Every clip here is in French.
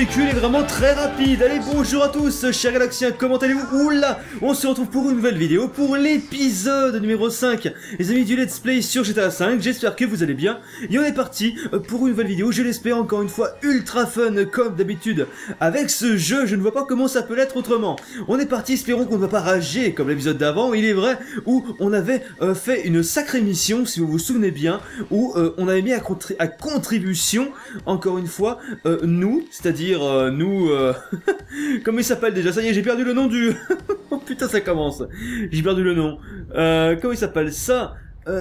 Véhicule est vraiment très rapide. Allez, bonjour à tous, chers Galaxiens, comment allez-vous Oula On se retrouve pour une nouvelle vidéo, pour l'épisode numéro 5, les amis du Let's Play sur GTA V. J'espère que vous allez bien. Et on est parti pour une nouvelle vidéo, je l'espère encore une fois ultra fun comme d'habitude. Avec ce jeu, je ne vois pas comment ça peut l'être autrement. On est parti, espérons qu'on ne va pas rager comme l'épisode d'avant, il est vrai, où on avait euh, fait une sacrée mission, si vous vous souvenez bien, où euh, on avait mis à, à contribution, encore une fois, euh, nous, c'est-à-dire euh, nous... Euh... Comment il s'appelle déjà? Ça y est, j'ai perdu le nom du... oh putain, ça commence. J'ai perdu le nom. Euh, comment il s'appelle? Ça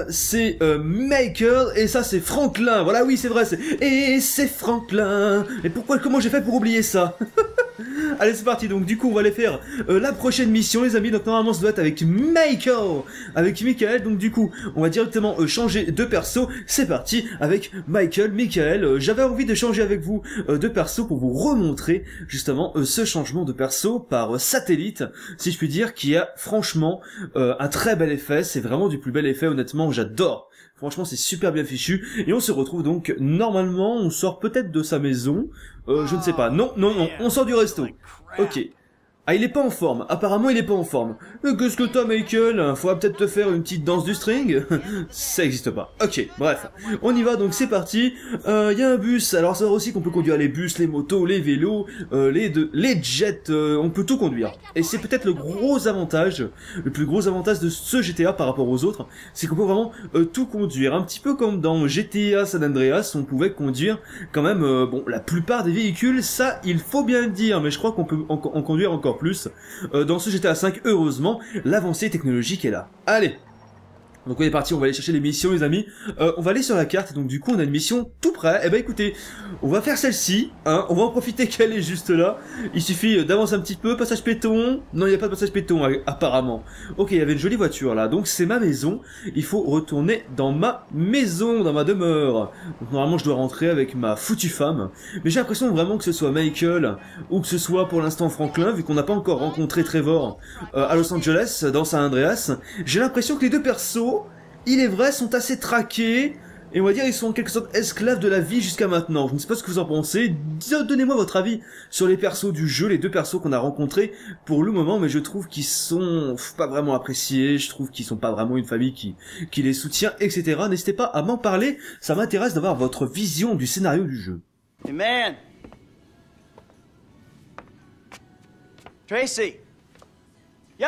c'est euh, Michael et ça c'est Franklin. Voilà, oui, c'est vrai. Et c'est Franklin. Et pourquoi Comment j'ai fait pour oublier ça? Allez, c'est parti. Donc, du coup, on va aller faire euh, la prochaine mission, les amis. Donc, normalement, ça doit être avec Michael, avec Michael. Donc, du coup, on va directement euh, changer de perso. C'est parti avec Michael, Michael. Euh, J'avais envie de changer avec vous de perso pour vous remontrer justement ce changement de perso par satellite, si je puis dire, qui a franchement un très bel effet. C'est vraiment du plus bel effet, honnêtement. J'adore. Franchement, c'est super bien fichu. Et on se retrouve donc, normalement, on sort peut-être de sa maison. Euh, je ne sais pas. Non, non, non, on sort du resto. Ok. Ah, il est pas en forme. Apparemment, il est pas en forme. Mais qu'est-ce que t'as, Michael? Faudra peut-être te faire une petite danse du string? Ça existe pas. Ok, bref. On y va, donc c'est parti. Il euh, y a un bus. Alors, savoir aussi qu'on peut conduire les bus, les motos, les vélos, euh, les, de, les jets. euh, on peut tout conduire. Et c'est peut-être le gros avantage, le plus gros avantage de ce GTA par rapport aux autres, c'est qu'on peut vraiment euh, tout conduire. Un petit peu comme dans GTA San Andreas, on pouvait conduire quand même, euh, bon, la plupart des véhicules. Ça, il faut bien le dire, mais je crois qu'on peut en conduire encore plus. Euh, dans ce GTA 5, heureusement, l'avancée technologique est là. Allez donc on est parti, on va aller chercher les missions les amis. Euh, on va aller sur la carte, donc du coup on a une mission tout près. Eh ben écoutez, on va faire celle-ci, hein, on va en profiter qu'elle est juste là. Il suffit d'avancer un petit peu, passage péton. Non, il n'y a pas de passage péton apparemment. Ok, il y avait une jolie voiture là, donc c'est ma maison. Il faut retourner dans ma maison, dans ma demeure. Donc normalement je dois rentrer avec ma foutue femme. Mais j'ai l'impression vraiment que ce soit Michael ou que ce soit pour l'instant Franklin, vu qu'on n'a pas encore rencontré Trevor euh, à Los Angeles, dans San Andreas. J'ai l'impression que les deux persos, il est vrai, sont assez traqués. Et on va dire ils sont en quelque sorte esclaves de la vie jusqu'à maintenant. Je ne sais pas ce que vous en pensez. Donnez-moi votre avis sur les persos du jeu, les deux persos qu'on a rencontrés pour le moment, mais je trouve qu'ils sont pas vraiment appréciés. Je trouve qu'ils sont pas vraiment une famille qui, les soutient, etc. N'hésitez pas à m'en parler. Ça m'intéresse d'avoir votre vision du scénario du jeu. Hey! Tracy! Yo!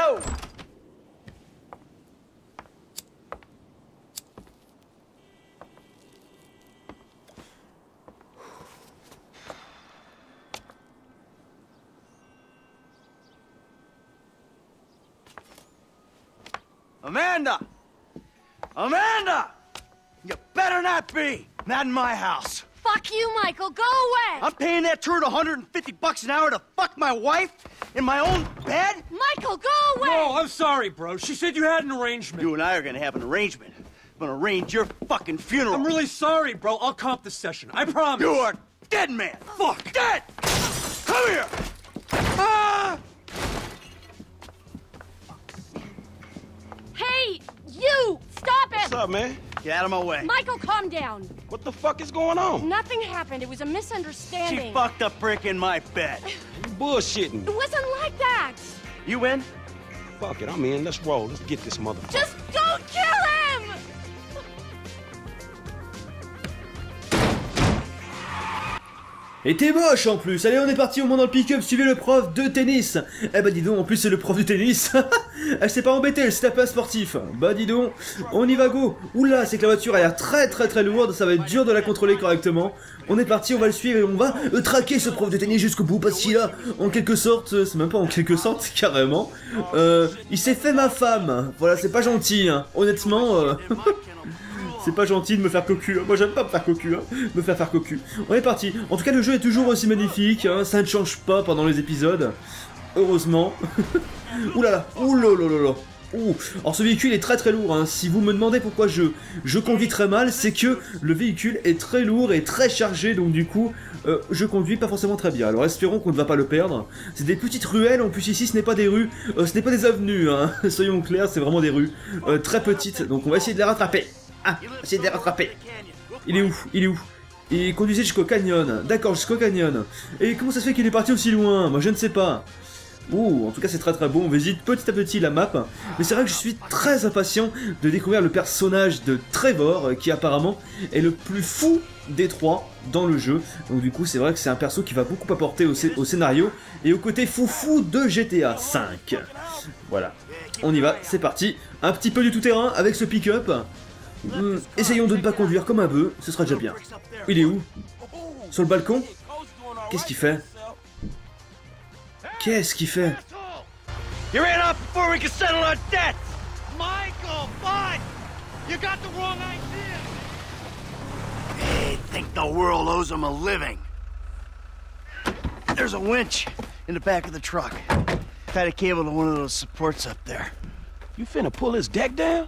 Amanda! Amanda! You better not be! Not in my house! Fuck you, Michael. Go away. I'm paying that turd 150 bucks an hour to fuck my wife in my own bed? Michael, go away. Oh, I'm sorry, bro. She said you had an arrangement. You and I are gonna have an arrangement. I'm gonna arrange your fucking funeral. I'm really sorry, bro. I'll comp the session. I promise. You are dead, man. Fuck. Dead. Come here. You! Stop it! What's up, man? Get out of my way. Michael, calm down. What the fuck is going on? Nothing happened. It was a misunderstanding. She fucked a brick in my bed. You bullshitting. It wasn't like that. You in? Fuck it, I'm in. Let's roll. Let's get this motherfucker. Just don't kill him! Et t'es moche en plus. Allez, on est parti au moins dans le pick-up, suivez le prof de tennis. Eh bah dis donc, en plus c'est le prof de tennis Elle s'est pas embêtée, elle s'est tapée un sportif. Bah dis donc, on y va go. Oula, c'est que la voiture a l'air très très très lourde, ça va être dur de la contrôler correctement. On est parti, on va le suivre et on va euh, traquer ce prof de tennis jusqu'au bout, parce qu'il a, en quelque sorte, euh, c'est même pas en quelque sorte, carrément, euh, il s'est fait ma femme. Voilà, c'est pas gentil, hein. honnêtement... C'est pas gentil de me faire cocu. Moi j'aime pas me faire cocu, hein. Me faire faire cocu. On est parti. En tout cas, le jeu est toujours aussi magnifique. Hein. Ça ne change pas pendant les épisodes. Heureusement. Ouh là là. Ouh là là là là. Ouh. Alors ce véhicule est très très lourd. Hein. Si vous me demandez pourquoi je, je conduis très mal, c'est que le véhicule est très lourd et très chargé. Donc du coup, euh, je conduis pas forcément très bien. Alors espérons qu'on ne va pas le perdre. C'est des petites ruelles. En plus ici, ce n'est pas des rues. euh, ce n'est pas des avenues. Hein. Soyons clairs, c'est vraiment des rues euh, très petites. Donc on va essayer de les rattraper. Ah, essayer de les. Il est où? Il est où? Il conduisait jusqu'au canyon. D'accord, jusqu'au canyon. Et comment ça se fait qu'il est parti aussi loin? Moi, je ne sais pas. Ouh, en tout cas, c'est très très beau. On visite petit à petit la map. Mais c'est vrai que je suis très impatient de découvrir le personnage de Trevor, qui apparemment est le plus fou des trois dans le jeu. Donc du coup, c'est vrai que c'est un perso qui va beaucoup apporter au, scé- au scénario et au côté foufou de GTA 5. Voilà. On y va, c'est parti. Un petit peu du tout-terrain avec ce pick-up. Hmm, essayons de ne pas conduire comme un bœuf, ce sera déjà bien. Il est où? Sur le balcon? Qu'est-ce qu'il fait? Qu'est-ce qu'il fait? You ran off before we could settle our debts! Michael, bud! You got the wrong idea! They think the world owes them a living. There's a winch in the back of the truck. Tied a cable to one of those supports up there. You finna pull his deck down?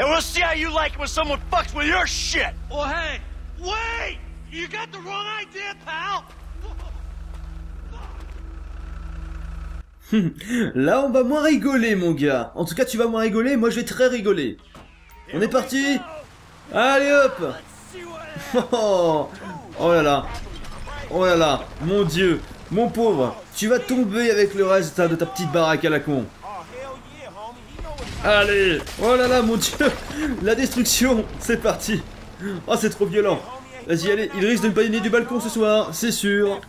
And we'll see how you like it when someone fucks with your shit! Well, hey, Wait! You got the wrong idea, pal! Là, on va moins rigoler, mon gars. En tout cas, tu vas moins rigoler, moi je vais très rigoler. On est parti? Allez hop oh, oh là là Oh là là Mon dieu Mon pauvre Tu vas tomber avec le reste de ta petite baraque à la con. Allez Oh là là, mon dieu La destruction C'est parti Oh, c'est trop violent Vas-y, allez, il risque de ne pas gagner du balcon ce soir, c'est sûr.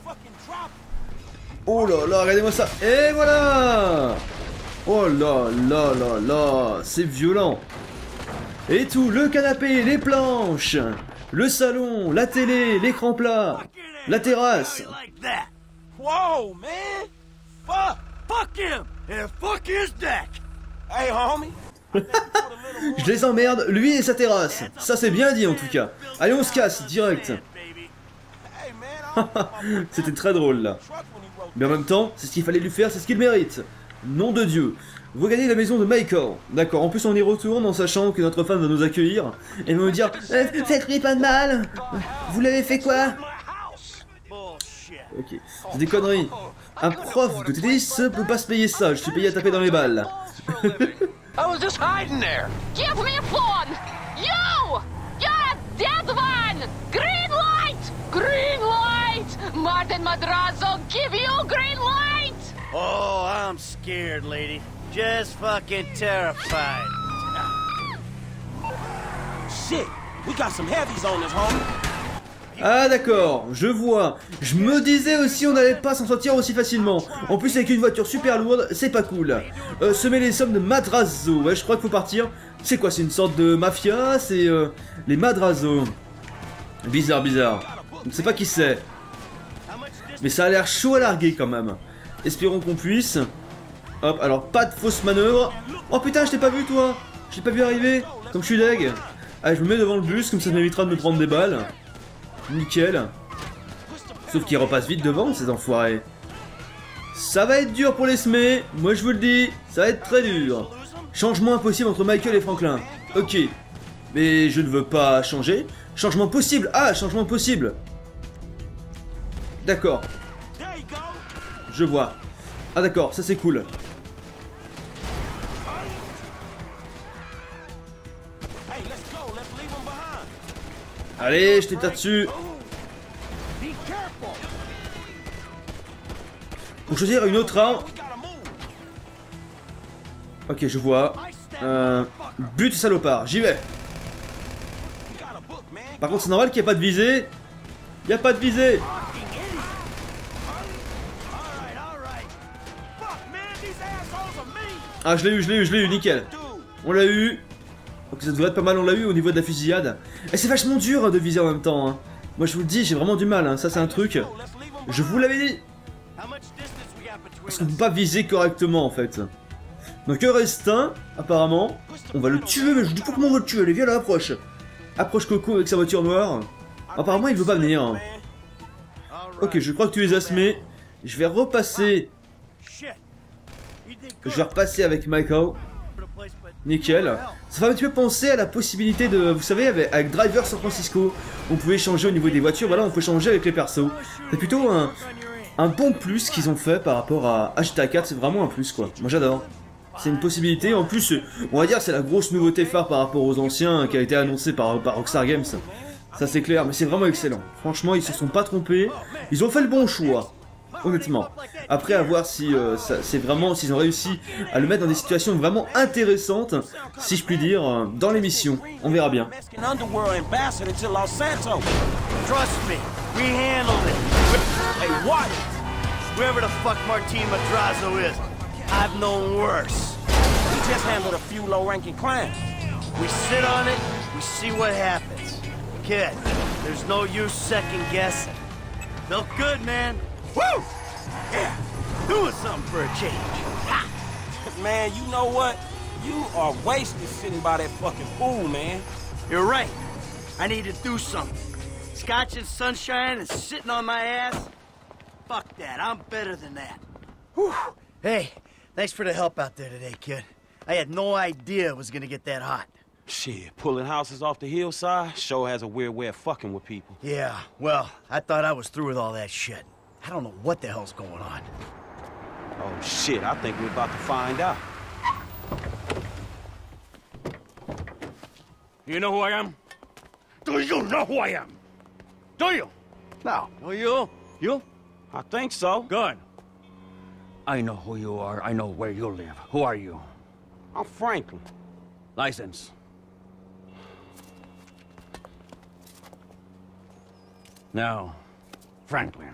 Oh là là, regardez-moi ça. Et voilà Oh là là là là, c'est violent. Et tout, le canapé, les planches, le salon, la télé, l'écran plat, la terrasse. Whoa, man! Fuck! Fuck! And fuck his deck! Hey, homie. Je les emmerde, lui et sa terrasse. Ça c'est bien dit en tout cas. Allez, on se casse, direct. C'était très drôle là. Mais en même temps, c'est ce qu'il fallait lui faire, c'est ce qu'il mérite. Nom de Dieu. Vous gagnez la maison de Michael. D'accord, en plus on y retourne en sachant que notre femme va nous accueillir. Et va me dire Eh, Faites-lui pas de mal Vous l'avez fait quoi? Ok, c'est des conneries. Un prof de tennis peut pas se payer ça, je suis payé à taper dans les balles. I was just hiding there. Give me a phone! You! You're a dead one! Green light! Green light! Martin Madrazo, give you green light! Oh, I'm scared, lady. Just fucking terrified. Shit, we got some heavies on this, homie. Ah d'accord, je vois. Je me disais aussi on n'allait pas s'en sortir aussi facilement. En plus avec une voiture super lourde, c'est pas cool. Euh, semer les sommes de Madrazo, ouais je crois qu'il faut partir. C'est quoi, c'est une sorte de mafia? C'est euh, les Madrazo. Bizarre, bizarre. Je ne sais pas qui c'est. Mais ça a l'air chaud à larguer quand même. Espérons qu'on puisse. Hop, alors pas de fausse manœuvre. Oh putain, je t'ai pas vu toi Je t'ai pas vu arriver Comme je suis deg. Allez, je me mets devant le bus, comme ça m'évitera de me prendre des balles. Nickel. Sauf qu'ils repassent vite devant, ces enfoirés. Ça va être dur pour les semer, moi je vous le dis, ça va être très dur. Changement impossible entre Michael et Franklin. Ok. Mais je ne veux pas changer. Changement possible Ah, changement possible D'accord, je vois. Ah d'accord, ça c'est cool. Allez, je t'ai dessus. Pour choisir une autre arme. Move. Ok, je vois. Euh, but salopard, j'y vais. Par contre, c'est normal qu'il n'y ait pas de visée. Il n'y a pas de visée. Ah, je l'ai eu, je l'ai eu, je l'ai eu, nickel. On l'a eu. Donc ça devrait être pas mal, on l'a eu au niveau de la fusillade. Et c'est vachement dur de viser en même temps. hein. Moi je vous le dis, j'ai vraiment du mal. hein. Ça c'est un truc. Je vous l'avais dit. Parce qu'on peut pas viser correctement en fait. Donc un, apparemment. On va le tuer, mais je dis pas comment on va le tuer. Allez, viens là, approche. Approche Coco avec sa voiture noire. Apparemment il veut pas venir. Ok, je crois que tu les as semés. Je vais repasser. Je vais repasser avec Michael. Nickel. Ça fait un petit peu penser à la possibilité de, vous savez, avec, Driver San Francisco, on pouvait changer au niveau des voitures, voilà, on peut changer avec les persos. C'est plutôt un, un bon plus qu'ils ont fait par rapport à GTA 4, c'est vraiment un plus quoi. Moi j'adore. C'est une possibilité, en plus, on va dire c'est la grosse nouveauté phare par rapport aux anciens qui a été annoncée par, par Rockstar Games. Ça c'est clair, mais c'est vraiment excellent. Franchement, ils se sont pas trompés, ils ont fait le bon choix. Honnêtement. Après, à voir si euh, c'est vraiment, s'ils ont réussi à le mettre dans des situations vraiment intéressantes, si je puis dire, euh, dans l'émission. On verra bien. Whoever the fuck Martin Madrazo is, I've known worse. We just handled a few low-ranking crimes. We sit on it, we see what happens. Kid, there's no use second guessing. Felt good, man. Woo! Yeah, doing something for a change. Ha! Man, you know what? You are wasted sitting by that fucking pool, man. You're right. I need to do something. Scotch and sunshine and sitting on my ass? Fuck that, I'm better than that. Whew. Hey, thanks for the help out there today, kid. I had no idea it was gonna get that hot. Shit, pulling houses off the hillside sure has a weird way of fucking with people. Yeah, well, I thought I was through with all that shit. I don't know what the hell's going on. Oh shit, I think we're about to find out. Do You know who I am? Do you know who I am? Do you? No. Do you? You? I think so. Good. I know who you are. I know where you live. Who are you? I'm Franklin. License. Now, Franklin,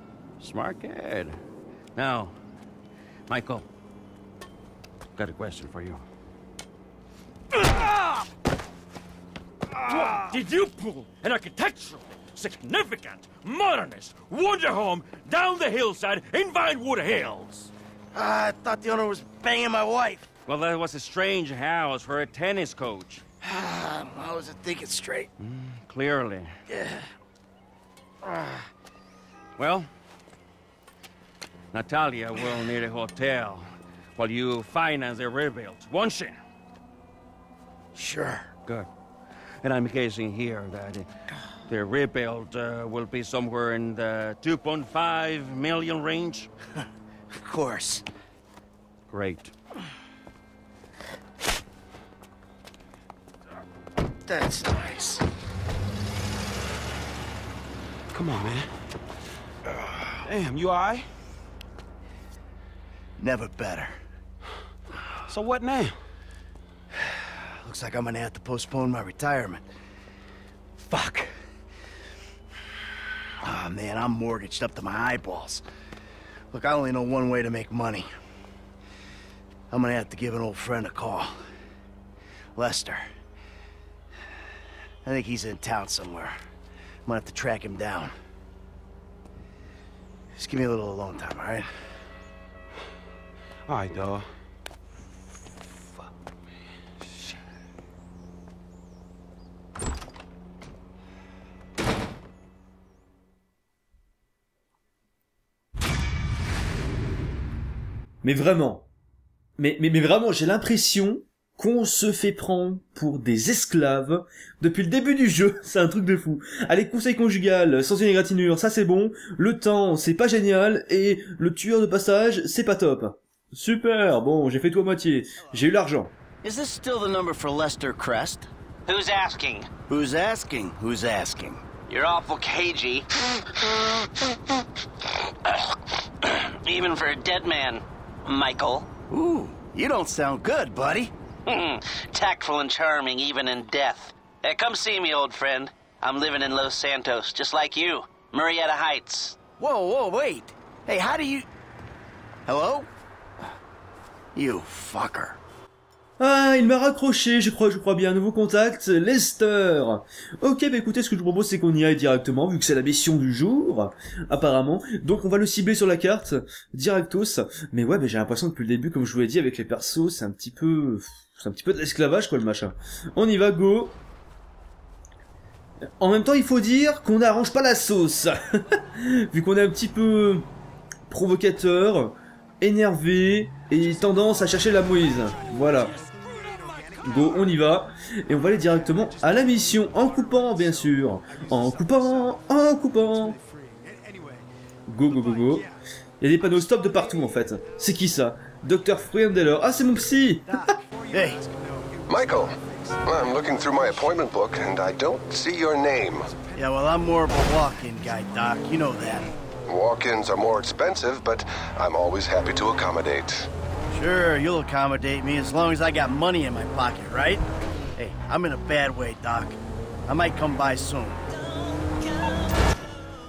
Smart kid. Now, Michael, got a question for you. Did you pull an architectural, significant, modernist wonder home down the hillside in Vinewood Hills? Ah, I thought the owner was banging my wife. Well, that was a strange house for a tennis coach. I wasn't thinking straight. Mm, clearly. Yeah. Well, Natalia will need a hotel while you finance the rebuild, won't she? Sure. Good. And I'm guessing here that the rebuild uh, will be somewhere in the 2.5 million range. Of course. Great. That's nice. Come on, man. Damn, you alright? Never better. So what now? Looks like I'm gonna have to postpone my retirement. Fuck. Ah, man, I'm mortgaged up to my eyeballs. Look, I only know one way to make money. I'm gonna have to give an old friend a call. Lester. I think he's in town somewhere. I'm gonna have to track him down. Just give me a little alone time, Mais vraiment. Mais, mais, mais vraiment, j'ai l'impression qu'on se fait prendre pour des esclaves depuis le début du jeu. C'est un truc de fou. Allez, conseil conjugal, sans une égratignure, ça c'est bon. Le temps, c'est pas génial. Et le tueur de passage, c'est pas top. Super, bon, j'ai fait tout à moitié. J'ai eu l'argent. Is this still the number for Lester Crest? Who's asking? Who's asking? Who's asking? You're awful cagey. Even for a dead man, Michael. Ooh, you don't sound good, buddy. Tactful and charming even in death. Uh, come see me, old friend. I'm living in Los Santos, just like you. Marietta Heights. Whoa, whoa, wait. Hey, how do you... Hello? You fucker. Ah, il m'a raccroché, je crois, je crois bien. Nouveau contact, Lester. Ok, bah écoutez, ce que je vous propose, c'est qu'on y aille directement, vu que c'est la mission du jour, apparemment. Donc on va le cibler sur la carte, directos. Mais ouais, bah, j'ai l'impression depuis le début, comme je vous l'ai dit, avec les persos, c'est un petit peu... C'est un petit peu de l'esclavage, quoi, le machin. On y va, go En même temps, il faut dire qu'on n'arrange pas la sauce. vu qu'on est un petit peu provocateur, énervé, et tendance à chercher la Moïse. Voilà. Go, on y va. Et on va aller directement à la mission, en coupant, bien sûr. En coupant, en coupant. Go, go, go, go. Il y a des panneaux stop de partout, en fait. C'est qui, ça? Dr. Friendeller. Ah, c'est mon psy Hey, Michael, I'm looking through my appointment book and I don't see your name. yeah, well, I'm more of a walk-in guy, Doc. You know that. Walk-ins are more expensive, but I'm always happy to accommodate. Sure, you'll accommodate me as long as I got money in my pocket, right? Hey, I'm in a bad way, Doc. I might come by soon.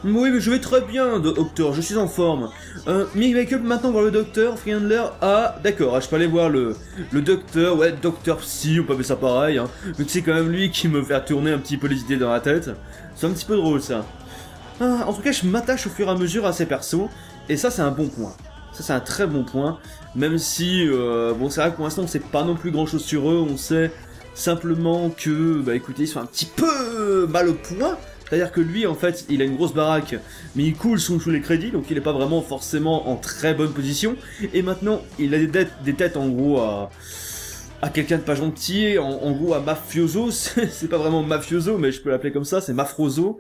Oui, mais je vais très bien, docteur, je suis en forme. Euh, Mick Makeup, maintenant voir le docteur, Friendler, ah, d'accord, ah, je peux aller voir le, le docteur, ouais, docteur psy, on peut appeler ça pareil, hein. Mais c'est quand même lui qui me fait tourner un petit peu les idées dans la tête. C'est un petit peu drôle, ça. Ah, en tout cas, je m'attache au fur et à mesure à ces persos, et ça, c'est un bon point. Ça, c'est un très bon point, même si, euh, bon, c'est vrai que pour l'instant, on sait pas non plus grand chose sur eux, on sait simplement que, bah écoutez, ils sont un petit peu mal au point, c'est-à-dire que lui, en fait, il a une grosse baraque, mais il coule sous, sous les crédits, donc il est pas vraiment forcément en très bonne position. Et maintenant, il a des dettes, des têtes en gros à, à quelqu'un de pas gentil, en, en gros à mafioso. C'est pas vraiment mafioso, mais je peux l'appeler comme ça, c'est mafroso.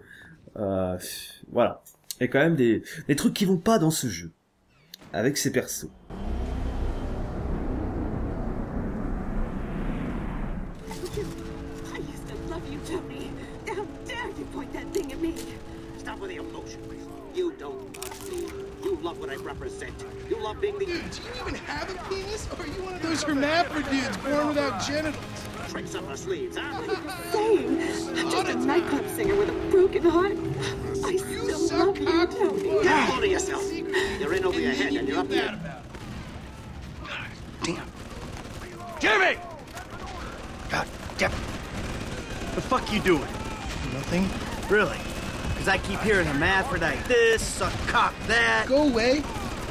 Euh, voilà. Il y a quand même des, des trucs qui vont pas dans ce jeu. Avec ces persos. Dude, do you even have a penis? Or are you one of hermaphrodites without? Tricks up our sleeves, huh? Same. I'm just a nightclub singer with a broken heart. I You still suck love you, cock Tony. for Get hold of yourself. You're in over your head and you're up that here. about? Damn. Jimmy! God damn. The fuck you doing? Nothing. Really? Because I keep hearing hermaphrodite this, suck cock that. Go away.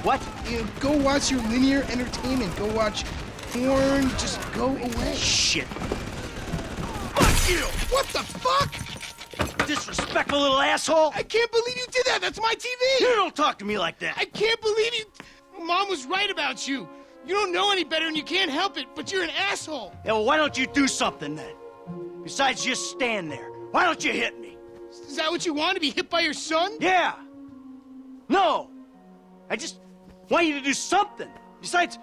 What? You know, go watch your linear entertainment. Go watch porn. Just go away. Shit. Fuck you! What the fuck? Disrespectful little asshole. I can't believe you did that. That's my TV. You don't talk to me like that. I can't believe you. Mom was right about you. You don't know any better and you can't help it, but you're an asshole. Yeah, well, why don't you do something then? Besides just stand there. Why don't you hit me? Is that what you want to be hit by your son? Yeah. No. I just want you to do something. Besides,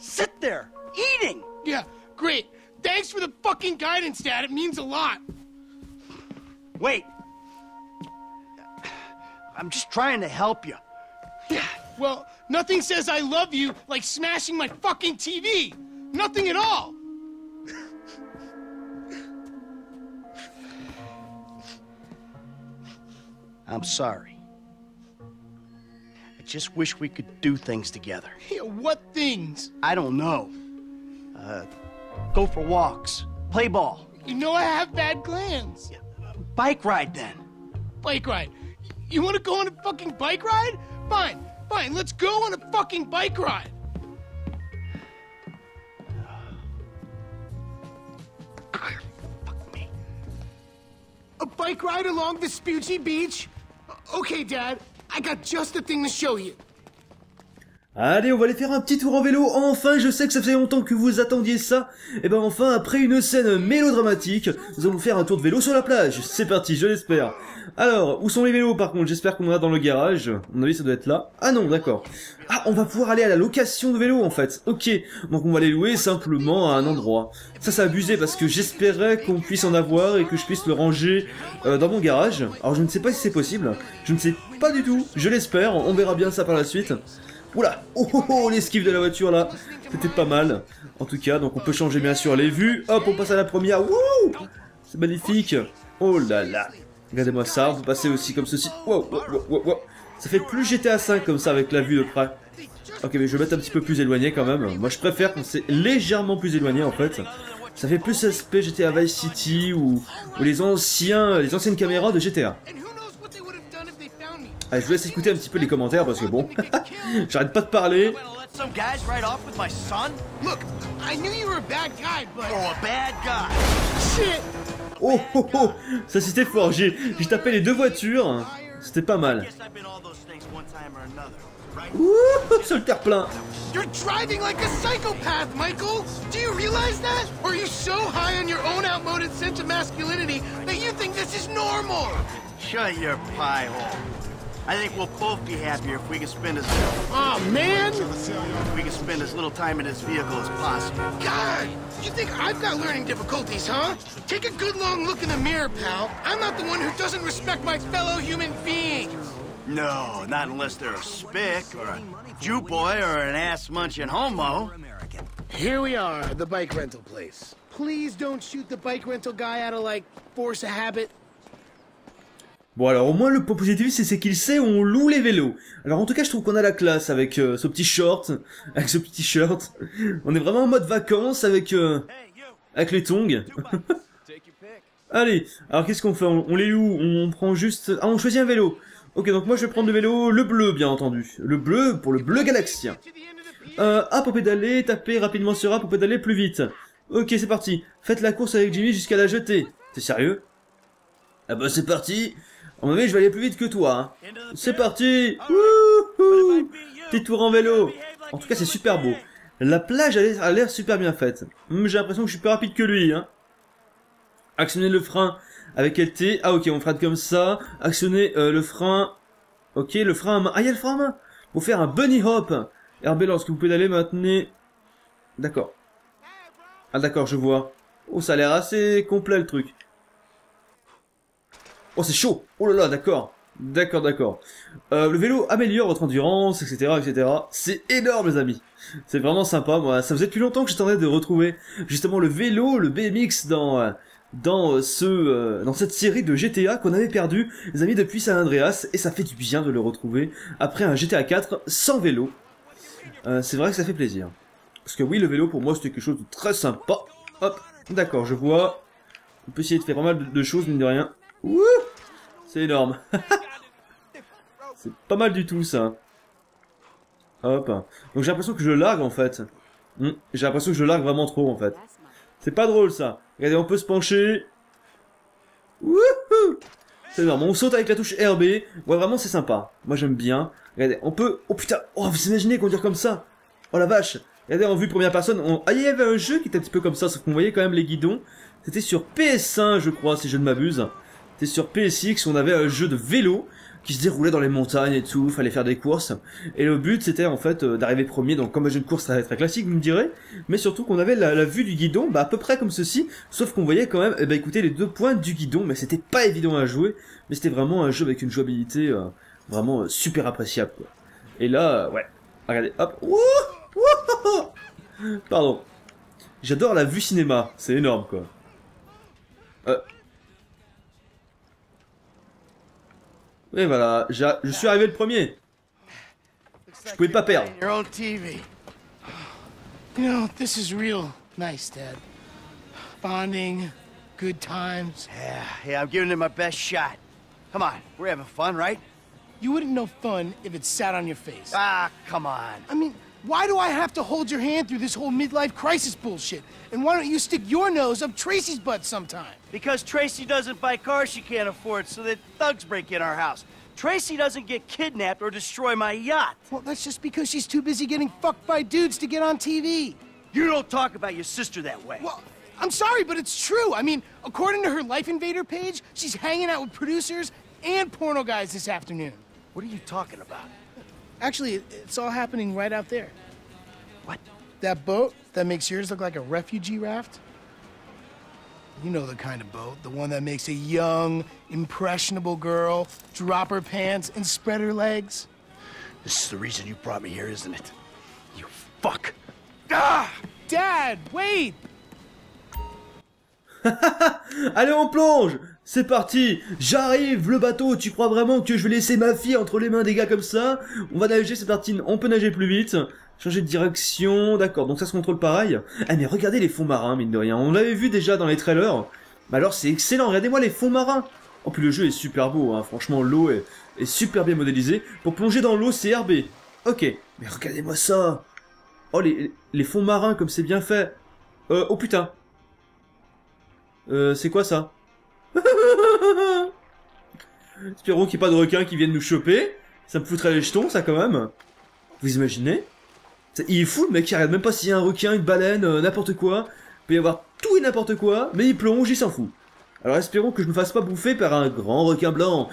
sit there eating. Yeah, great. Thanks for the fucking guidance, Dad. It means a lot. Wait. I'm just trying to help you. Yeah, Well, nothing says I love you like smashing my fucking TV. Nothing at all. I'm sorry. I just wish we could do things together. Yeah, what things? I don't know. Uh, go for walks, play ball, You know I have bad glands. bike ride then. Bike ride. You want to go on a fucking bike ride? Fine, fine. Let's go on a fucking bike ride. Fuck me. A bike ride along Vespucci Beach? Okay, Dad. I got just the thing to show you. Allez, on va aller faire un petit tour en vélo. Enfin, je sais que ça faisait longtemps que vous attendiez ça. Et ben enfin, après une scène mélodramatique, nous allons faire un tour de vélo sur la plage. C'est parti, je l'espère. Alors, où sont les vélos par contre? J'espère qu'on en a dans le garage. À mon avis, ça doit être là. Ah non, d'accord. Ah, on va pouvoir aller à la location de vélo en fait. Ok, donc on va les louer simplement à un endroit. Ça, c'est abusé parce que j'espérais qu'on puisse en avoir et que je puisse le ranger euh, dans mon garage. Alors, je ne sais pas si c'est possible. Je ne sais pas du tout. Je l'espère. On verra bien ça par la suite. Oula Oh oh oh l'esquive de la voiture là C'était pas mal. En tout cas, donc on peut changer bien sûr les vues. Hop, on passe à la première. Wouh C'est magnifique. Oh là là. Regardez-moi ça, vous passez aussi comme ceci. Wow, wow, wow, wow. Ça fait plus GTA 5 comme ça avec la vue de près. Ok, mais je vais mettre un petit peu plus éloigné quand même. Moi je préfère quand c'est légèrement plus éloigné en fait. Ça fait plus aspect GTA Vice City ou, ou les anciens, les anciennes caméras de GTA. Allez, je vous laisse écouter un petit peu les commentaires parce que bon, j'arrête pas de parler. Some guys right off with my son? Look, I knew you were a bad guy, but... Oh, a bad guy. Shit! Oh oh oh Ça c'était fort, j'ai tapé les deux voitures, c'était pas mal. Guess I've been all those things one time or another, right? Ouh, sur le terre-plein. You're driving like a psychopath, Michael! Do you realize that? Or are you so high on your own outmoded sense of masculinity that you think this is normal? Shut your pie hole. I think we'll both be happier if we can spend as Oh, man! if we can spend as little time in this vehicle as possible. God! You think I've got learning difficulties, huh? Take a good long look in the mirror, pal. I'm not the one who doesn't respect my fellow human beings. No, not unless they're a spick or a Jew boy or an ass munching homo. Here we are, the bike rental place. Please don't shoot the bike rental guy out of, like, force of habit. Bon alors au moins le point positif c'est qu'il sait où on loue les vélos. Alors en tout cas je trouve qu'on a la classe avec euh, ce petit short, avec ce petit shirt. On est vraiment en mode vacances avec euh, avec les tongs. Allez, alors qu'est-ce qu'on fait? On, on les loue, on prend juste... Ah on choisit un vélo. Ok donc moi je vais prendre le vélo, le bleu bien entendu. Le bleu pour le bleu galaxien. Euh, A pour pédaler, taper rapidement sur A pour pédaler plus vite. Ok c'est parti, faites la course avec Jimmy jusqu'à la jetée. T'es sérieux? Ah bah c'est parti À mon avis, je vais aller plus vite que toi. Hein. C'est parti Petit tour en vélo En tout cas, c'est super beau. La plage a l'air- super bien faite. Hum, J'ai l'impression que je suis plus rapide que lui. Hein. Actionner le frein avec LT. Ah ok, on freine comme ça. Actionner euh, le frein... Ok, le frein à main. Ah, il le frein à main Pour faire un bunny hop. RB, lorsque vous pédalez, maintenez... D'accord. Ah d'accord, je vois. Oh, ça a l'air assez complet le truc. Oh, c'est chaud Oh là là, d'accord. D'accord, d'accord. Euh, le vélo améliore votre endurance, etc., etc. C'est énorme, les amis. C'est vraiment sympa, moi. Ça faisait depuis longtemps que j'attendais de retrouver justement le vélo, le BMX dans... euh, dans euh, ce euh, dans cette série de GTA qu'on avait perdu les amis depuis San Andreas et ça fait du bien de le retrouver après un GTA 4 sans vélo Euh, c'est vrai que ça fait plaisir parce que oui le vélo pour moi c'était quelque chose de très sympa hop d'accord je vois on peut essayer de faire pas mal de, choses mine de rien Wouh c'est énorme c'est pas mal du tout ça hop donc j'ai l'impression que je largue en fait Hmm, j'ai l'impression que je largue vraiment trop en fait c'est pas drôle ça. Regardez, on peut se pencher. Wouhou C'est énorme. On saute avec la touche RB. Ouais, vraiment, c'est sympa. Moi, j'aime bien. Regardez, on peut... Oh putain Oh, vous imaginez conduire comme ça Oh la vache Regardez, en vue première personne, on... Ah, il y avait un jeu qui était un petit peu comme ça, sauf qu'on voyait quand même les guidons. C'était sur PS1, je crois, si je ne m'abuse. C'était sur PSX, on avait un jeu de vélo qui se déroulait dans les montagnes et tout, fallait faire des courses. Et le but c'était en fait euh, d'arriver premier, donc comme un jeu de course être très classique vous me direz, mais surtout qu'on avait la, vue du guidon, bah à peu près comme ceci, sauf qu'on voyait quand même, ben écoutez, les deux pointes du guidon, mais c'était pas évident à jouer, mais c'était vraiment un jeu avec une jouabilité euh, vraiment euh, super appréciable quoi. Et là, ouais, regardez, hop, Wouh Wouh pardon. J'adore la vue cinéma, c'est énorme quoi. Et voilà, je suis arrivé le premier. Je pouvais pas perdre. Your own TV. You know, this is real nice, Dad. Bonding, good times. Yeah, yeah, I'm giving it my best shot. Come on, we're having fun, right? You wouldn't know fun if it sat on your face. Ah, come on. I mean, why do I have to hold your hand through this whole midlife crisis bullshit? And why don't you stick your nose up Tracy's butt sometime? Because Tracy doesn't buy cars she can't afford, so that thugs break in our house. Tracy doesn't get kidnapped or destroy my yacht. Well, that's just because she's too busy getting fucked by dudes to get on TV. You don't talk about your sister that way. Well, I'm sorry, but it's true. I mean, according to her Life Invader page, she's hanging out with producers and porno guys this afternoon. What are you talking about? Actually, it's all happening right out there. What? That boat that makes yours look like a refugee raft? You know the kind of boat, the one that makes a young, impressionable girl drop her pants and spread her legs. This is the reason you brought me here, isn't it? You fuck. Ah! Dad, wait! Allez, on plonge C'est parti J'arrive, le bateau, tu crois vraiment que je vais laisser ma fille entre les mains des gars comme ça? On va nager, c'est parti, on peut nager plus vite. Changer de direction, d'accord, donc ça se contrôle pareil. Ah mais regardez les fonds marins, mine de rien, on l'avait vu déjà dans les trailers. Mais alors c'est excellent, regardez-moi les fonds marins Oh puis le jeu est super beau, hein. franchement l'eau est, est super bien modélisée. Pour plonger dans l'eau, c'est RB. Ok, mais regardez-moi ça Oh les, les fonds marins comme c'est bien fait euh, Oh putain euh, c'est quoi ça? Espérons qu'il n'y ait pas de requins qui viennent nous choper. Ça me foutrait les jetons, ça, quand même. Vous imaginez? Il est fou, le mec, il regarde même pas s'il y a un requin, une baleine, euh, n'importe quoi. Il peut y avoir tout et n'importe quoi, mais il plonge, il s'en fout. Alors espérons que je me fasse pas bouffer par un grand requin blanc.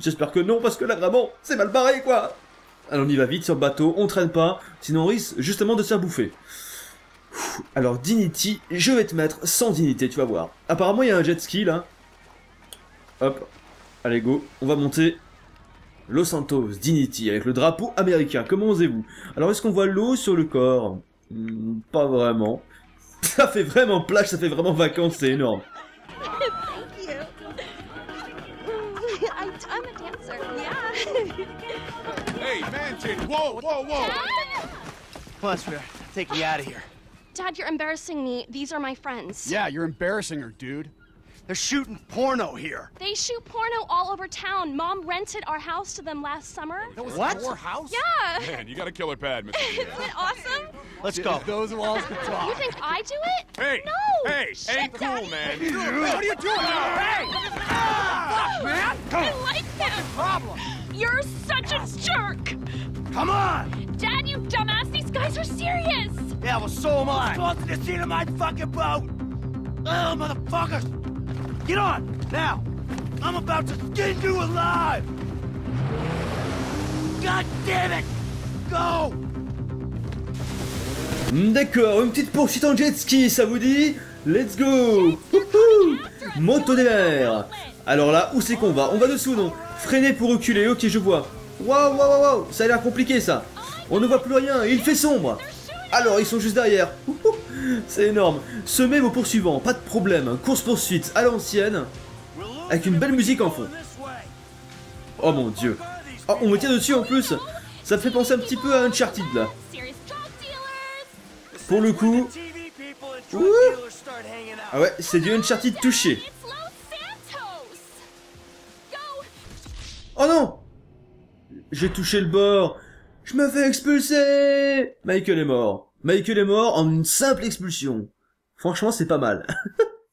J'espère que non, parce que là, vraiment, c'est mal barré, quoi. Alors on y va vite sur le bateau, on traîne pas, sinon on risque justement de se faire bouffer. Alors, Dignity, je vais te mettre sans dignité, tu vas voir. Apparemment, il y a un jet ski, là. Hop. Allez, go. On va monter Los Santos, Dignity, avec le drapeau américain. Comment osez-vous? Alors, est-ce qu'on voit l'eau sur le corps? Hmm, Pas vraiment. Ça fait vraiment plage, ça fait vraiment vacances, c'est énorme. Thank you. I, I'm a dancer. Yeah. Hey, Manton, whoa, whoa, whoa! Come on, sweetheart. Take me out of here. Dad, you're embarrassing me. These are my friends. Yeah, you're embarrassing her, dude. They're shooting porno here. They shoot porno all over town. Mom rented our house to them last summer. That was What? your house? Yeah. Man, you got a killer pad, Mr. Isn't it awesome? Let's go. Those walls could You think I do it? Hey, No. hey, Shit, ain't cool, Daddy. man. What are you doing? Hey! Fuck, man! I like him. Problem. You're such a jerk. Come on! Dad, you dumbass. These guys are serious. Yeah, well, so am I. Go to the scene of my fucking boat! Oh, motherfuckers! Get on, now! I'm about to skin you alive! God damn it! Go! Hmm, D'accord, une petite poursuite en jet ski, ça vous dit? Let's go Wouhou Moto des mers Alors là, où c'est qu'on va? On va dessous, non? Freiner pour reculer, ok, je vois. Waouh, waouh, waouh, ça a l'air compliqué, ça. On ne voit plus rien, il fait sombre. Alors, ils sont juste derrière. C'est énorme. Semez vos poursuivants, pas de problème. Course-poursuite à l'ancienne, avec une belle musique en fond. Oh mon dieu. Oh, on me tire dessus en plus. Ça me fait penser un petit peu à Uncharted, là. Pour le coup... Ouh. Ah ouais, c'est du Uncharted touché. Oh non J'ai touché le bord. Je me fais expulser Michael est mort. Michael est mort en une simple expulsion. Franchement, c'est pas mal.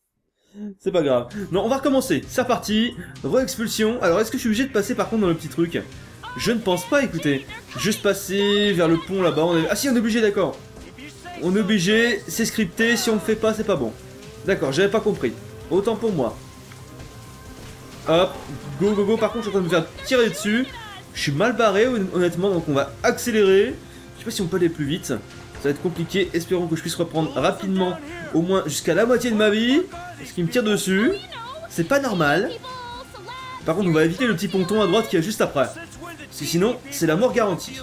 c'est pas grave. Non, on va recommencer. C'est reparti. Re-expulsion. Alors, est-ce que je suis obligé de passer par contre dans le petit truc? Je ne pense pas, écoutez. Juste passer vers le pont là-bas. Est- Ah si, on est obligé, d'accord. On est obligé, c'est scripté. Si on le fait pas, c'est pas bon. D'accord, j'avais pas compris. Autant pour moi. Hop, go go go, par contre je suis en train de me faire tirer dessus. Je suis mal barré hon- honnêtement, donc on va accélérer. Je sais pas si on peut aller plus vite. Ça va être compliqué, espérons que je puisse reprendre rapidement, au moins jusqu'à la moitié de ma vie. Parce qu'il me tire dessus. C'est pas normal. Par contre on va éviter le petit ponton à droite qui est juste après. Sinon, c'est la mort garantie.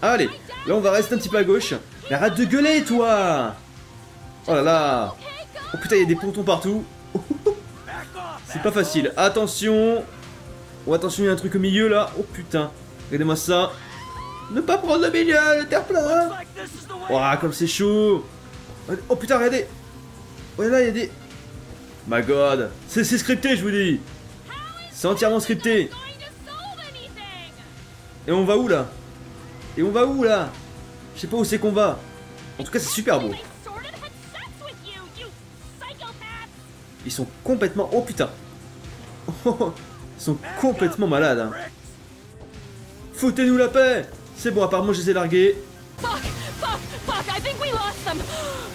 Allez, là on va rester un petit peu à gauche. Mais arrête de gueuler toi Oh là là Oh putain, il y a des pontons partout. C'est pas facile. Attention Oh attention, il y a un truc au milieu là. Oh putain. Regardez-moi ça. Ne pas prendre le milieu, le the way. Ouah, comme c'est chaud Oh putain, regardez Ouais, là, il y a des... My god C'est scripté, je vous dis C'est entièrement scripté. Et on va où, là? Et on va où, là? Je sais pas où c'est qu'on va. En tout cas, c'est super beau. Ils sont complètement... Oh putain Ils sont complètement malades. hein. Foutez-nous la paix C'est bon, apparemment je les ai largués. Oh,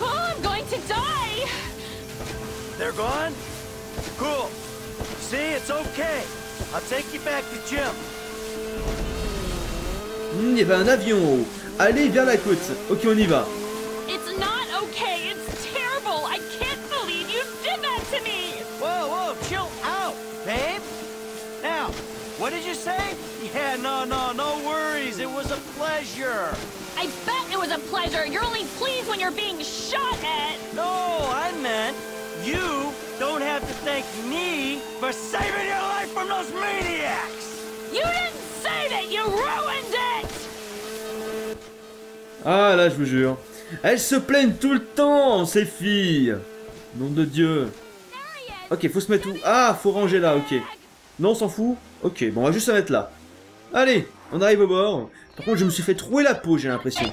I'm going to die. They're gone? Cool. See, it's okay. I'll take you back to Jim. Hmm, Il y avait un avion en haut. Allez vers la côte. Ok, on y va. It's not okay. Say? Yeah, no, no, no worries. It was a pleasure. I bet it was a pleasure. You're only pleased when you're being shot at. No, I meant you don't have to thank me for saving your life from those maniacs. You didn't say that. You ruined it. Ah là, je vous jure. Elles se plaignent tout le temps, ces filles. Nom de Dieu. Ok, faut se mettre où? Ah, faut ranger là, ok. Non, on s'en fout Ok, bon, on va juste se mettre là. Allez, on arrive au bord. Par contre, je me suis fait trouer la peau, j'ai l'impression.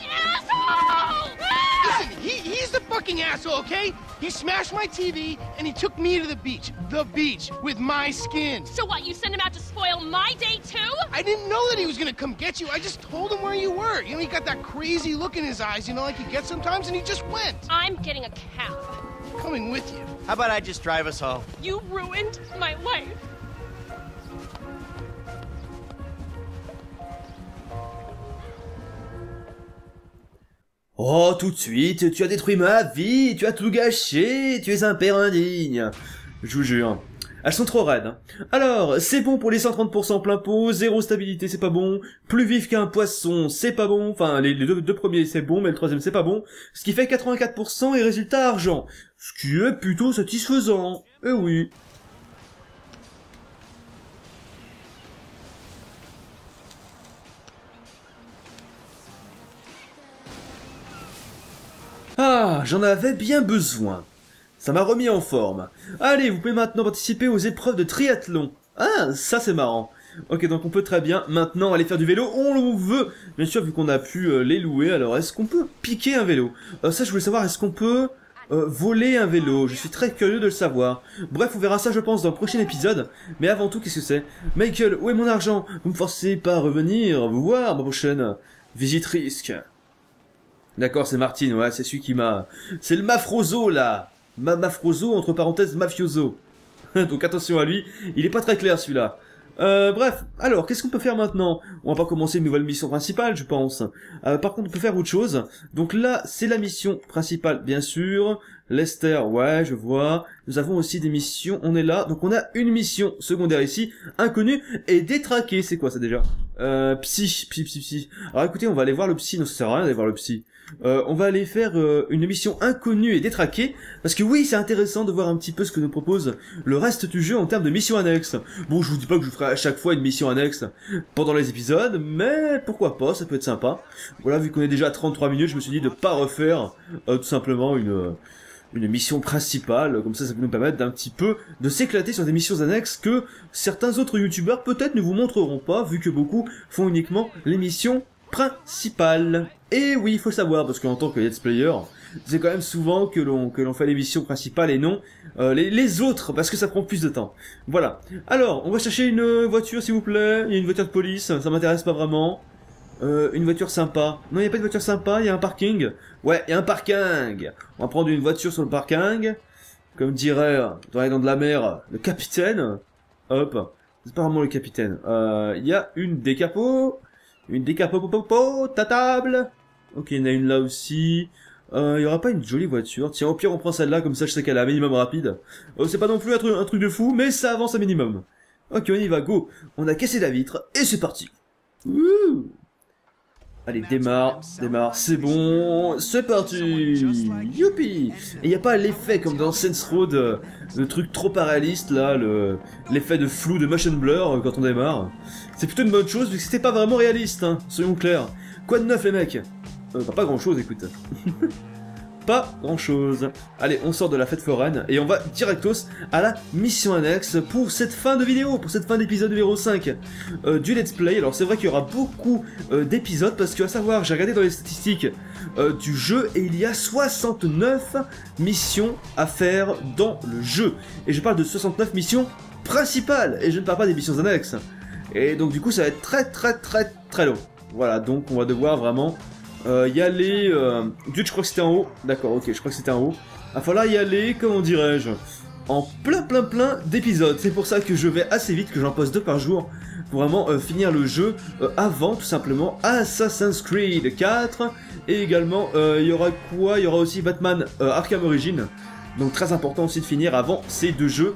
Ah, he's the fucking asshole, okay? He smashed my TV and he took me to the beach. The beach with my skin. So what? You sent him out to spoil my day too? I didn't know that he was gonna come get you. I just told him where you were. You know, he got that crazy look in his eyes, you know, like he gets sometimes, and he just went. I'm getting a cab. Coming with you. How about I just drive us home? You ruined my life. Oh, tout de suite, tu as détruit ma vie, tu as tout gâché, tu es un père indigne. Je vous jure. Elles sont trop raides. hein. Alors, c'est bon pour les 130% plein pot, zéro stabilité, c'est pas bon. Plus vif qu'un poisson, c'est pas bon. Enfin, les, deux, deux premiers, c'est bon, mais le troisième, c'est pas bon. Ce qui fait 84% et résultat argent. Ce qui est plutôt satisfaisant. Eh oui. Ah, j'en avais bien besoin. Ça m'a remis en forme. Allez, vous pouvez maintenant participer aux épreuves de triathlon. Ah, ça c'est marrant. Ok, donc on peut très bien maintenant aller faire du vélo. On le veut. Bien sûr, vu qu'on a pu euh, les louer, alors est-ce qu'on peut piquer un vélo? Euh, Ça, je voulais savoir, est-ce qu'on peut euh, voler un vélo? Je suis très curieux de le savoir. Bref, on verra ça, je pense, dans le prochain épisode. Mais avant tout, qu'est-ce que c'est? Michael, où est mon argent? Vous me forcez pas à revenir vous voir ma prochaine visite risque. D'accord, c'est Martine, ouais, c'est celui qui m'a... C'est le Mafroso, là Ma Mafroso, entre parenthèses, Mafioso. Donc attention à lui, il est pas très clair, celui-là. Euh, bref, alors, qu'est-ce qu'on peut faire maintenant? On va pas commencer une nouvelle mission principale, je pense. Euh, par contre, on peut faire autre chose. Donc là, c'est la mission principale, bien sûr. Lester, ouais, je vois. Nous avons aussi des missions, on est là. Donc on a une mission secondaire ici, inconnue et détraquée. C'est quoi ça déjà? Euh, Psy, psy, psy, psy. Alors écoutez, on va aller voir le psy. Non, ça sert à rien d'aller voir le psy. Euh, on va aller faire euh, une mission inconnue et détraquée, parce que oui, c'est intéressant de voir un petit peu ce que nous propose le reste du jeu en termes de missions annexes. Bon, je vous dis pas que je ferai à chaque fois une mission annexe pendant les épisodes, mais pourquoi pas, ça peut être sympa. Voilà, vu qu'on est déjà à 33 minutes, je me suis dit de pas refaire euh, tout simplement une... euh, une mission principale, comme ça ça peut nous permettre d'un petit peu de s'éclater sur des missions annexes que certains autres youtubeurs peut-être ne vous montreront pas, vu que beaucoup font uniquement les missions principales. Et oui, il faut savoir, parce qu'en tant que let's player, c'est quand même souvent que l'on que l'on fait les missions principales et non euh, les, les autres, parce que ça prend plus de temps. Voilà. Alors, on va chercher une voiture, s'il vous plaît. Il y a une voiture de police, ça m'intéresse pas vraiment. Euh, une voiture sympa. Non, il n'y a pas de voiture sympa, il y a un parking. Ouais, il y a un parking. On va prendre une voiture sur le parking. Comme dirait, dans les dents de la mer, le capitaine. Hop. C'est pas vraiment le capitaine. Euh, Il y a une décapo. Une décapo popo, ta table. Ok, il y en a une là aussi. Euh, il y aura pas une jolie voiture. Tiens, au pire, on prend celle-là, comme ça je sais qu'elle a un minimum rapide. Euh, c'est pas non plus un truc, de fou, mais ça avance un minimum. Ok, on y va, go. On a cassé la vitre, et c'est parti. Allez, démarre, démarre, c'est bon, c'est parti Youpi Et il a pas l'effet comme dans Sense Road, le truc trop réaliste là, le l'effet de flou, de motion blur euh, quand on démarre. C'est plutôt une bonne chose vu que c'était pas vraiment réaliste, hein, soyons clairs. Quoi de neuf les mecs? Euh, Pas grand chose, écoute. pas grand chose. Allez, on sort de la fête foraine et on va directos à la mission annexe pour cette fin de vidéo, pour cette fin d'épisode numéro 5 euh, du Let's Play. Alors c'est vrai qu'il y aura beaucoup euh, d'épisodes parce que à savoir, j'ai regardé dans les statistiques euh, du jeu et il y a 69 missions à faire dans le jeu. Et je parle de 69 missions principales et je ne parle pas des missions annexes. Et donc du coup ça va être très très très très long. Voilà, donc on va devoir vraiment euh, y aller... Euh... Je crois que c'était en haut. D'accord, ok, je crois que c'était en haut. Il va falloir y aller, comment dirais-je, en plein plein plein d'épisodes. C'est pour ça que je vais assez vite, que j'en poste deux par jour, pour vraiment euh, finir le jeu euh, avant, tout simplement, Assassin's Creed 4. Et également, il y aura quoi? Il y aura aussi Batman Arkham Origins. Donc très important aussi de finir avant ces deux jeux,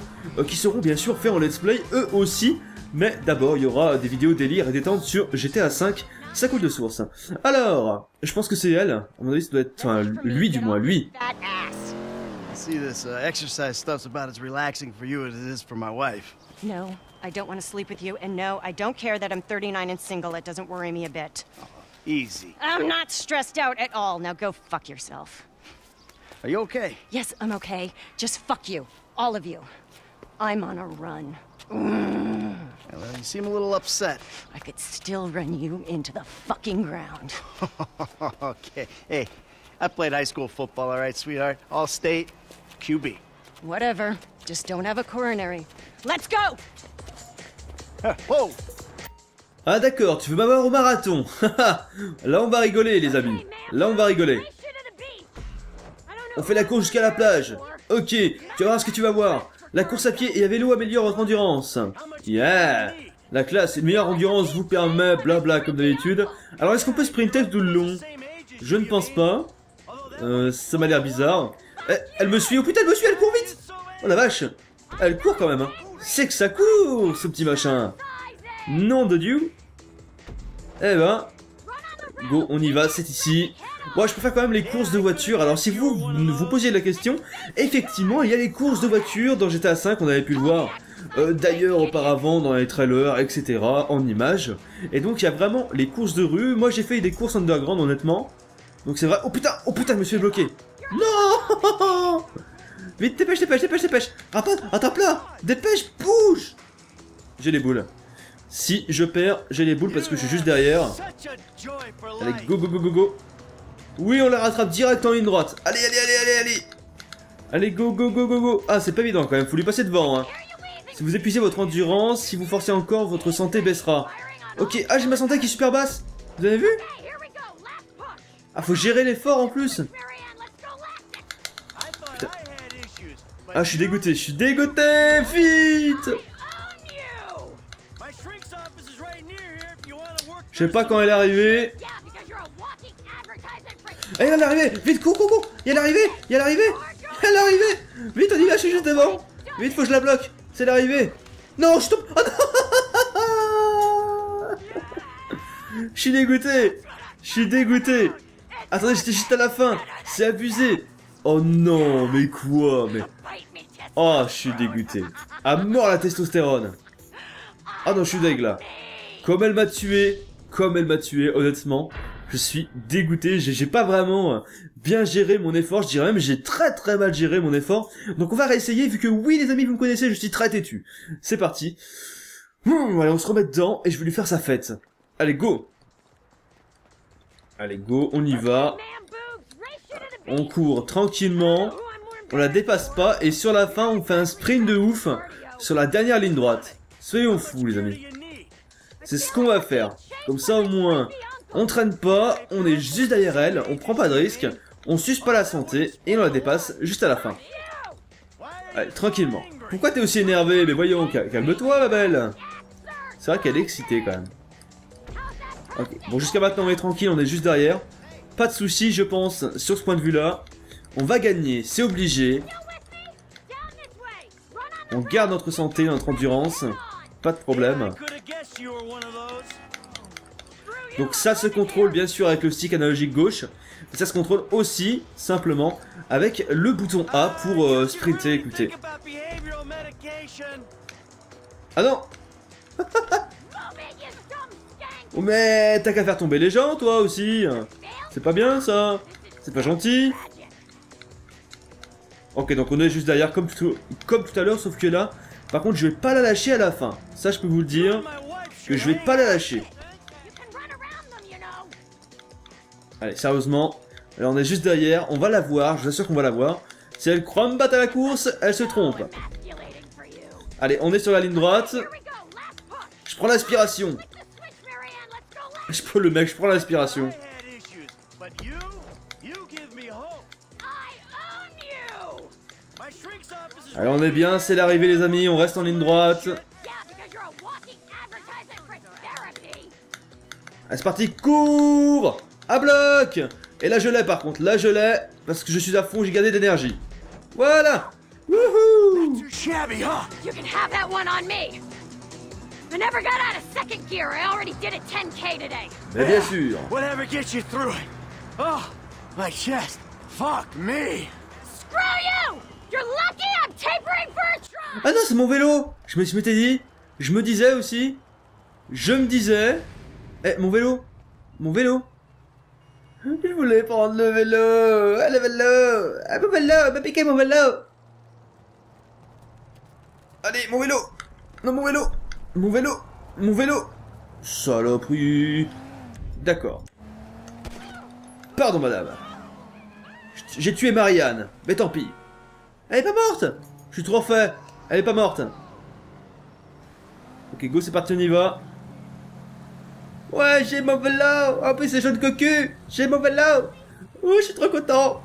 qui seront bien sûr faits en let's play, eux aussi. Mais d'abord, il y aura des vidéos délire et détente sur GTA V, ça coule de source. Alors, je pense que c'est elle. À mon avis, ça doit être... Enfin, lui du moins, lui. See this uh, exercise stuff's about as relaxing for you as it is for my wife. No, I don't want to sleep with you, and no, I don't care that I'm 39 and single. It doesn't worry me a bit. Easy. I'm not stressed out at all. Now go fuck yourself. Are you okay? Yes, I'm okay. Just fuck you. All of you. I'm on a run. Well, you seem a little upset. I could still run you into the fucking ground. okay. Hey, I played high school football, all right, sweetheart? All state, QB. Whatever. Just don't have a coronary. Let's go! Whoa! Ah d'accord, tu veux m'avoir au marathon? Là on va rigoler les amis. Là on va rigoler. On fait la course jusqu'à la plage. Ok, tu vas voir ce que tu vas voir. La course à pied et à vélo améliore votre endurance. Yeah La classe et une meilleure endurance vous permet blabla comme d'habitude. Alors est-ce qu'on peut sprinter tout le long? Je ne pense pas. Euh, ça m'a l'air bizarre. Eh, elle me suit, oh putain elle me suit, elle court vite Oh la vache Elle court quand même hein. C'est que ça court ce petit machin Nom de Dieu Eh ben... Go, on y va, c'est ici. Moi, je préfère quand même les courses de voiture. Alors, si vous vous posiez la question, effectivement, il y a les courses de voiture dans GTA V, on avait pu le voir. euh, D'ailleurs, auparavant, dans les trailers, etc., en images. Et donc, il y a vraiment les courses de rue. Moi, j'ai fait des courses underground, honnêtement. Donc, c'est vrai... Oh putain Oh putain, je me suis bloqué Non Vite, dépêche, dépêche, dépêche, dépêche Rattrape, rattrape-la Dépêche, bouge J'ai les boules. Si je perds, j'ai les boules parce que je suis juste derrière. Allez, go, go, go, go, go. Oui, on la rattrape direct en ligne droite. Allez, allez, allez, allez, allez. Allez, go, go, go, go, go. Ah, c'est pas évident quand même, faut lui passer devant. Hein. Si vous épuisez votre endurance, si vous forcez encore, votre santé baissera. Ok, ah, j'ai ma santé qui est super basse. Vous avez vu? Ah, faut gérer l'effort en plus. Ah, je suis dégoûté, je suis dégoûté. Vite Je sais pas quand elle est arrivée. Eh, elle est arrivée Vite, cours, cours, cours. Il est arrivé Il est arrivé arrivée Vite, on y va, je suis juste devant. Vite, faut que je la bloque. C'est l'arrivée. Non, je tombe. Oh non. Je suis dégoûté. Je suis dégoûté. Attendez, j'étais juste à la fin. C'est abusé. Oh non, mais quoi Mais... Oh, je suis dégoûté. À mort la testostérone. Ah non, je suis deg là. Comme elle m'a tué Comme elle m'a tué, honnêtement je suis dégoûté, j'ai pas vraiment euh, bien géré mon effort, je dirais même j'ai très très mal géré mon effort. Donc on va réessayer, vu que oui les amis vous me connaissez, je suis très têtu. C'est parti. Hum, allez on se remet dedans et je vais lui faire sa fête. Allez go Allez go, on y va. On court tranquillement, on la dépasse pas et sur la fin on fait un sprint de ouf sur la dernière ligne droite. Soyons fous les amis. C'est ce qu'on va faire. Comme ça au moins on traîne pas, on est juste derrière elle, on prend pas de risque, on suce pas la santé et on la dépasse juste à la fin. Allez, tranquillement. Pourquoi t'es aussi énervé? Mais voyons, calme-toi ma belle C'est vrai qu'elle est excitée quand même. Bon jusqu'à maintenant on est tranquille, on est juste derrière. Pas de soucis je pense sur ce point de vue là. On va gagner, c'est obligé. On garde notre santé, notre endurance. Pas de problème. Donc ça se contrôle bien sûr avec le stick analogique gauche. Mais ça se contrôle aussi simplement avec le bouton A pour euh, sprinter, écoutez. Ah non Oh mais t'as qu'à faire tomber les gens toi aussi C'est pas bien ça C'est pas gentil Ok, donc on est juste derrière, comme tout, comme tout à l'heure, sauf que là, par contre, je vais pas la lâcher à la fin. Ça, je peux vous le dire, que je vais pas la lâcher. Allez, sérieusement, là, on est juste derrière, on va la voir, je vous assure qu'on va la voir. Si elle croit me battre à la course, elle se trompe. Allez, on est sur la ligne droite. Je prends l'aspiration. Je prends le mec, je prends l'aspiration. Allez, on est bien, c'est l'arrivée les amis, on reste en ligne droite. Allez, c'est parti, cours À bloc Et là je l'ai par contre, là je l'ai, parce que je suis à fond, j'ai gardé d'énergie. Voilà Wouhou Shabby, huh? You can have that one on me. I never got out of second gear. I already did it 10k today. Mais bien sûr Whatever gets you through it. Oh, my chest. Fuck me. Screw you! You're lucky I'm tapering for a try. Ah non, c'est mon vélo Je me suis m'étais dit, je me disais aussi, je me disais... Eh, mon vélo Mon vélo Je voulais prendre le vélo le vélo mon vélo M'a piqué mon vélo Allez, mon vélo Non, mon vélo Mon vélo Mon vélo Saloperie D'accord. Pardon, madame. J'ai tué Marianne, mais tant pis. Elle est pas morte Je suis trop fait. Elle est pas morte. Ok, go, c'est parti, on y va. Ouais, j'ai mon vélo En plus, c'est jaune cocu. J'ai mon vélo Ouh, je suis trop content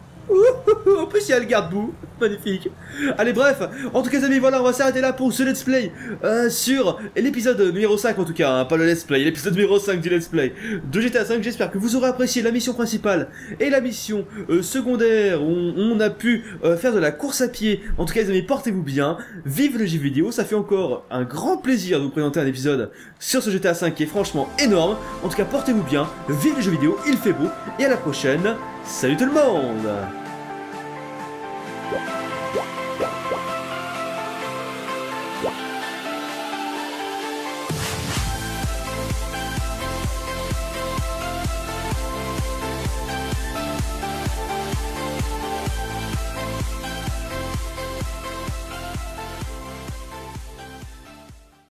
En plus, il y a le garde-boue. Magnifique. Allez, bref. En tout cas, les amis, voilà, on va s'arrêter là pour ce let's play euh, sur l'épisode numéro 5, en tout cas. hein, pas le let's play, l'épisode numéro 5 du let's play de GTA 5. J'espère que vous aurez apprécié la mission principale et la mission euh, secondaire où on, a pu euh, faire de la course à pied. En tout cas, les amis, portez-vous bien. Vive le jeu vidéo. Ça fait encore un grand plaisir de vous présenter un épisode sur ce GTA 5 qui est franchement énorme. En tout cas, portez-vous bien. Vive le jeu vidéo, il fait beau. Et à la prochaine. Salut tout le monde